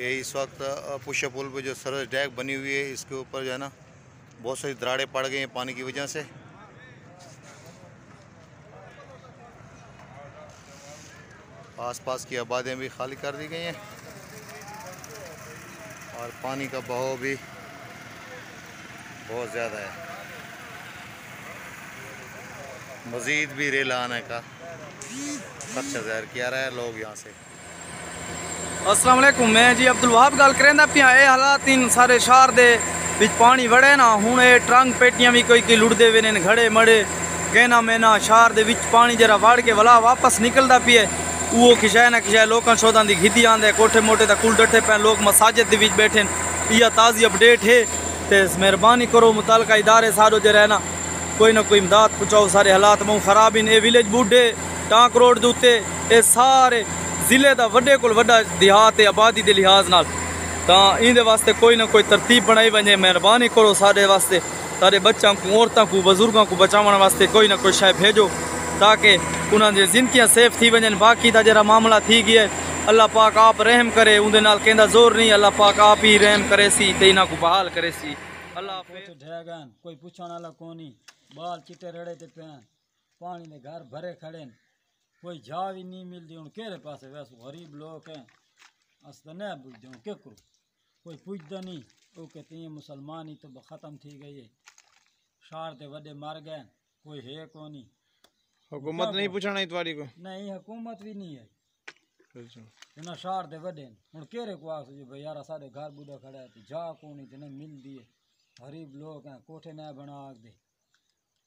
یہ اس وقت پوشا پل پہ جو سروس ڈیک بنی ہوئی ہے، اس کے اوپر جو ہے نا بہت ساری دراڑیں پڑ گئی ہیں پانی کی وجہ سے۔ آس پاس کی عبادیں بھی خالی کر دی گئی ہیں۔ اور پانی کا بہاؤ بھی بہت زیادہ ہے۔ مزید بھی ریل آنے کا خدشہ ظاہر کیا رہا ہے، لوگ یہاں سے۔ السلام علیکم، میں جی عبد الوہاب گل کریں دا پیاں اے حالات ان سارے شہر دے وچ پانی وڑے نا۔ ہن اے ٹرنگ پیٹیاں وی کوئی کی لڑدے وینے گھڑے مڑے۔ کہنا مینا شہر دے وچ پانی جرا وڑ کے ولا واپس نکلدا پیے وہ کشے نہ کشے لوکاں شوداں دی گھدی آندے کوٹھے موٹے دا کل ڈٹھے پے لوگ مساجد دے وچ بیٹھن یہ تازی اپڈیٹ ہے۔ تے مہربانی کرو، متعلقہ ادارے سارو جے رہنا۔ کوئی نہ کوئی امداد پہنچاؤ۔ سارے حالات موں خراب ہیں۔ اے ویلیج بوڈھے ٹانک روڈ دے اے سارے ਜ਼ਿਲ੍ਹੇ ਦਾ ਵੱਡੇ ਕੋਲ ਵੱਡਾ ਦਿਹਾਤ ਤੇ ਆਬਾਦੀ ਦੇ ਲਿਹਾਜ਼ ਨਾਲ ਤਾਂ ਇਹਦੇ ਵਾਸਤੇ ਕੋਈ ਨਾ ਕੋਈ ਤਰਤੀਬ ਬਣਾਈ ਵਜੇ ਮਿਹਰਬਾਨੀ ਕਰੋ ਸਾਡੇ ਵਾਸਤੇ ਸਾਡੇ ਬੱਚਿਆਂ ਨੂੰ ਔਰਤਾਂ ਨੂੰ ਬਜ਼ੁਰਗਾਂ ਨੂੰ ਬਚਾਉਣ ਵਾਸਤੇ ਕੋਈ ਨਾ ਕੋਈ ਸ਼ੈ ਭੇਜੋ ਤਾਂ ਕਿ ਉਹਨਾਂ ਦੀਆਂ ਜ਼ਿੰਦਗੀਆਂ ਸੇਫ ਥੀ ਵਜਨ ਬਾਕੀ ਦਾ ਜਿਹੜਾ ਮਾਮਲਾ ਥੀ ਗਿਆ ਅੱਲਾਹ ਪਾਕ ਆਪ ਰਹਿਮ ਕਰੇ ਉਹਦੇ ਨਾਲ ਕਹਿੰਦਾ ਜ਼ੋਰ ਨਹੀਂ ਅੱਲਾਹ ਪਾਕ ਆਪ ਹੀ ਰਹਿਮ ਕਰੇ ਸੀ ਤੇ ਇਹਨਾਂ ਨੂੰ ਬਹਾਲ ਕਰੇ ਸੀ ਅੱਲਾਹ ਹਾਫਿਜ਼ ਕੁਛ ਢਹਿ ਗਏ ਨੇ, ਕੋਈ ਪੁੱਛਣ ਵਾਲਾ ਕੋਨੀ ਬਾਲ ਚਿੱਟੇ ਰੜੇ ਤੇ کوئی جا بھی نہیں ملتی ہوں کہڑے پاس ویسے غریب لوگ ہیں۔ اس تو نہیں بجتے ہوں کہ کرو؟ کوئی پوچھتا نہیں۔ وہ کہتے ہیں مسلمان ہی تو ختم تھی گئی ہے۔ شار دے وڈے مر گئے کوئی ہے کو نہیں۔ حکومت نہیں پوچھنا تواری کو؟ نہیں حکومت بھی نہیں ہے۔ انہاں شار دے وڈے ہن کیرے کو آس جو جی بھائی یارا سارے گھر بوڈا کھڑا ہے تے جا کو نہیں تے مل دیے غریب لوگ ہیں کوٹھے نہ بنا آگ دے۔